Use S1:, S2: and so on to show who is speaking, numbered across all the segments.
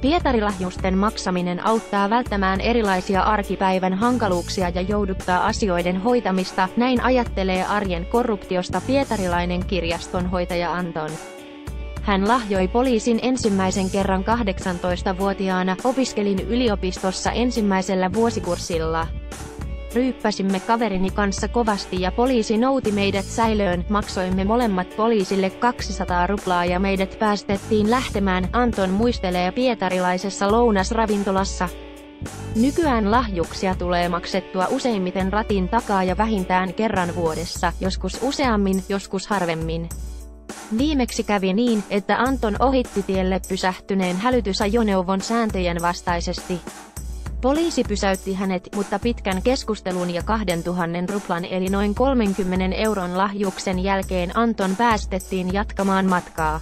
S1: Pietarilahjusten maksaminen auttaa välttämään erilaisia arkipäivän hankaluuksia ja jouduttaa asioiden hoitamista, näin ajattelee arjen korruptiosta pietarilainen kirjastonhoitaja Anton. Hän lahjoi poliisin ensimmäisen kerran 18-vuotiaana, opiskelin yliopistossa ensimmäisellä vuosikurssilla. Ryyppäsimme kaverini kanssa kovasti ja poliisi nouti meidät säilöön, maksoimme molemmat poliisille 200 ruplaa ja meidät päästettiin lähtemään, Anton muistelee pietarilaisessa lounasravintolassa. Nykyään lahjuksia tulee maksettua useimmiten ratin takaa ja vähintään kerran vuodessa, joskus useammin, joskus harvemmin. Viimeksi kävi niin, että Anton ohitti tielle pysähtyneen hälytysajoneuvon sääntöjen vastaisesti. Poliisi pysäytti hänet, mutta pitkän keskustelun ja 2000 ruplan eli noin 30 euron lahjuksen jälkeen Anton päästettiin jatkamaan matkaa.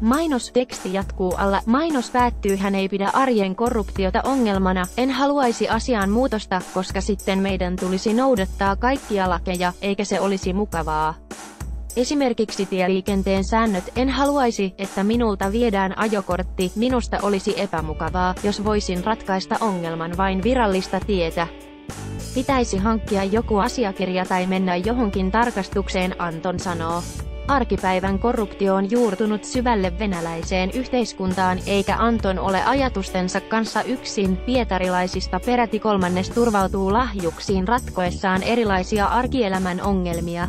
S1: Mainosteksti jatkuu alla, mainos päättyy hän ei pidä arjen korruptiota ongelmana, en haluaisi asiaan muutosta, koska sitten meidän tulisi noudattaa kaikkia lakeja, eikä se olisi mukavaa. Esimerkiksi tieliikenteen säännöt, en haluaisi, että minulta viedään ajokortti, minusta olisi epämukavaa, jos voisin ratkaista ongelman vain virallista tietä. Pitäisi hankkia joku asiakirja tai mennä johonkin tarkastukseen, Anton sanoo. Arkipäivän korruptio on juurtunut syvälle venäläiseen yhteiskuntaan, eikä Anton ole ajatustensa kanssa yksin. Pietarilaisista peräti kolmannes turvautuu lahjuksiin ratkoessaan erilaisia arkielämän ongelmia.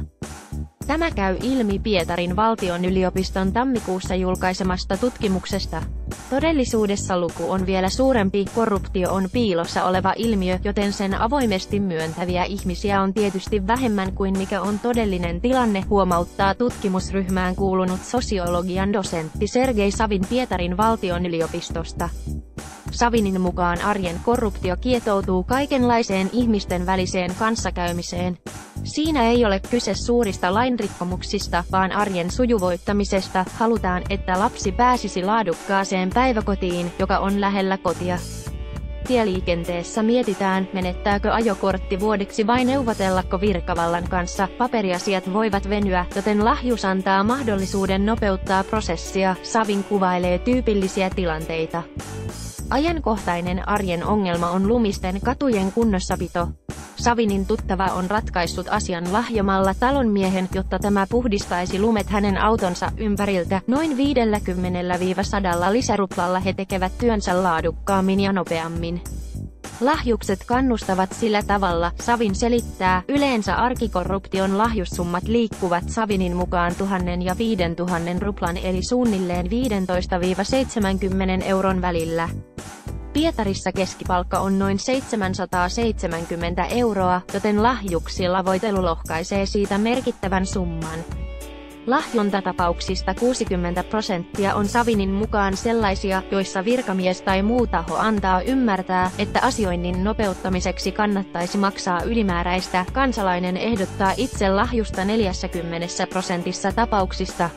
S1: Tämä käy ilmi Pietarin valtion yliopiston tammikuussa julkaisemasta tutkimuksesta. Todellisuudessa luku on vielä suurempi, korruptio on piilossa oleva ilmiö, joten sen avoimesti myöntäviä ihmisiä on tietysti vähemmän kuin mikä on todellinen tilanne, huomauttaa tutkimusryhmään kuulunut sosiologian dosentti Sergei Savin Pietarin valtion yliopistosta. Savinin mukaan arjen korruptio kietoutuu kaikenlaiseen ihmisten väliseen kanssakäymiseen. Siinä ei ole kyse suurista lainrikkomuksista, vaan arjen sujuvoittamisesta. Halutaan, että lapsi pääsisi laadukkaaseen päiväkotiin, joka on lähellä kotia. Tieliikenteessä mietitään, menettääkö ajokortti vuodeksi vai neuvotellako virkavallan kanssa. Paperiasiat voivat venyä, joten lahjus antaa mahdollisuuden nopeuttaa prosessia. Savin kuvailee tyypillisiä tilanteita. Ajankohtainen arjen ongelma on lumisten katujen kunnossapito. Savinin tuttava on ratkaissut asian lahjomalla talonmiehen, jotta tämä puhdistaisi lumet hänen autonsa ympäriltä. Noin 50-100 lisäruplalla he tekevät työnsä laadukkaammin ja nopeammin. Lahjukset kannustavat sillä tavalla, Savin selittää, yleensä arkikorruption lahjussummat liikkuvat Savinin mukaan 1000 ja 5000 ruplan eli suunnilleen 15-70 euron välillä. Pietarissa keskipalkka on noin 770 euroa, joten lahjuksilla voitelu lohkaisee siitä merkittävän summan. Lahjontatapauksista 60 prosenttia on Savinin mukaan sellaisia, joissa virkamies tai muu taho antaa ymmärtää, että asioinnin nopeuttamiseksi kannattaisi maksaa ylimääräistä. Kansalainen ehdottaa itse lahjusta 40 prosentissa tapauksista.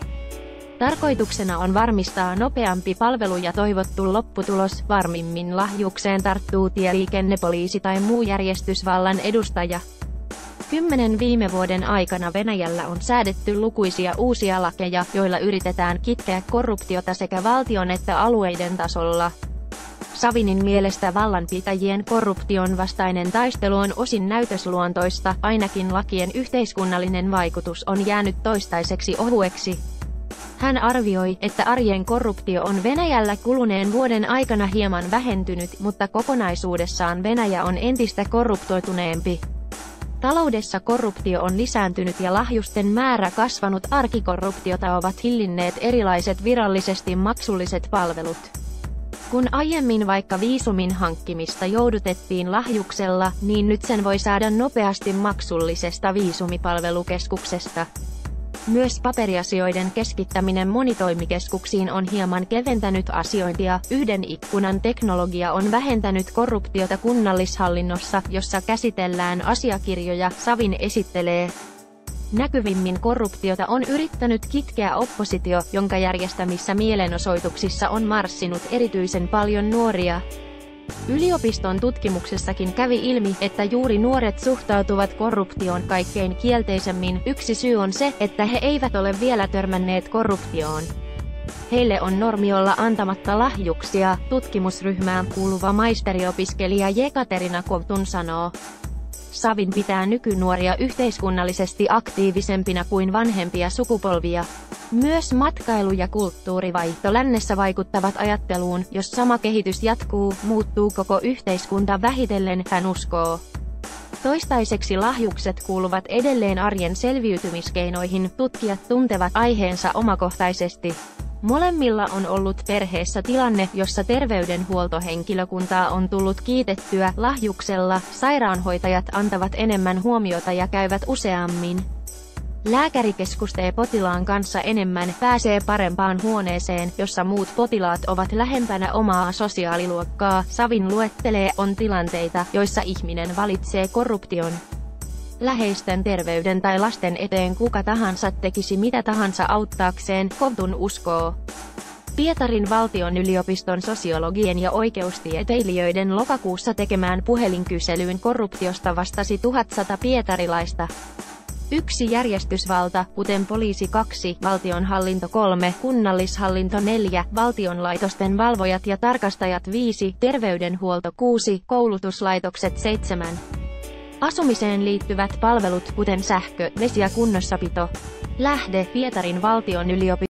S1: Tarkoituksena on varmistaa nopeampi palvelu ja toivottu lopputulos, varmimmin lahjukseen tarttuu tieliikennepoliisi tai muu järjestysvallan edustaja. Kymmenen viime vuoden aikana Venäjällä on säädetty lukuisia uusia lakeja, joilla yritetään kitkeä korruptiota sekä valtion että alueiden tasolla. Savinin mielestä vallanpitäjien korruption vastainen taistelu on osin näytösluontoista, ainakin lakien yhteiskunnallinen vaikutus on jäänyt toistaiseksi ohueksi. Hän arvioi, että arjen korruptio on Venäjällä kuluneen vuoden aikana hieman vähentynyt, mutta kokonaisuudessaan Venäjä on entistä korruptoituneempi. Taloudessa korruptio on lisääntynyt ja lahjusten määrä kasvanut arkikorruptiota ovat hillinneet erilaiset virallisesti maksulliset palvelut. Kun aiemmin vaikka viisumin hankkimista joudutettiin lahjuksella, niin nyt sen voi saada nopeasti maksullisesta viisumipalvelukeskuksesta. Myös paperiasioiden keskittäminen monitoimikeskuksiin on hieman keventänyt asiointia. Yhden ikkunan teknologia on vähentänyt korruptiota kunnallishallinnossa, jossa käsitellään asiakirjoja, Savin esittelee. Näkyvimmin korruptiota on yrittänyt kitkeä oppositio, jonka järjestämissä mielenosoituksissa on marssinut erityisen paljon nuoria. Yliopiston tutkimuksessakin kävi ilmi, että juuri nuoret suhtautuvat korruptioon kaikkein kielteisemmin. Yksi syy on se, että he eivät ole vielä törmänneet korruptioon. Heille on normi olla antamatta lahjuksia, tutkimusryhmään kuuluva maisteriopiskelija Jekaterina Kovtun sanoo. Savin pitää nykynuoria yhteiskunnallisesti aktiivisempina kuin vanhempia sukupolvia. Myös matkailu- ja kulttuurivaihto lännessä vaikuttavat ajatteluun, jos sama kehitys jatkuu, muuttuu koko yhteiskunta vähitellen, hän uskoo. Toistaiseksi lahjukset kuuluvat edelleen arjen selviytymiskeinoihin, tutkijat tuntevat aiheensa omakohtaisesti. Molemmilla on ollut perheessä tilanne, jossa terveydenhuoltohenkilökuntaa on tullut kiitettyä lahjuksella, sairaanhoitajat antavat enemmän huomiota ja käyvät useammin. Lääkäri keskustelee potilaan kanssa enemmän, pääsee parempaan huoneeseen, jossa muut potilaat ovat lähempänä omaa sosiaaliluokkaa. Savin luettelee on tilanteita, joissa ihminen valitsee korruption. Läheisten terveyden tai lasten eteen kuka tahansa tekisi mitä tahansa auttaakseen, Kovtun uskoo. Pietarin valtion yliopiston sosiologien ja oikeustieteilijöiden lokakuussa tekemään puhelinkyselyyn korruptiosta vastasi 1100 pietarilaista. Yksi järjestysvalta, kuten poliisi 2, valtionhallinto 3, kunnallishallinto 4, valtionlaitosten valvojat ja tarkastajat 5, terveydenhuolto 6, koulutuslaitokset 7. Asumiseen liittyvät palvelut, kuten sähkö, vesi ja kunnossapito. Lähde, Pietarin valtion yliopisto.